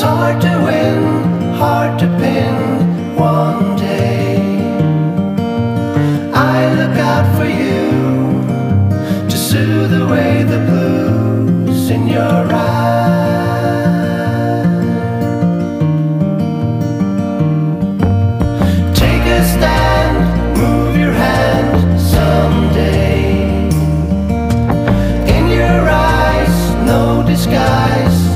It's hard to win, hard to pin one day. I look out for you to soothe away the blues in your eyes. Take a stand, move your hand someday. In your eyes, no disguise.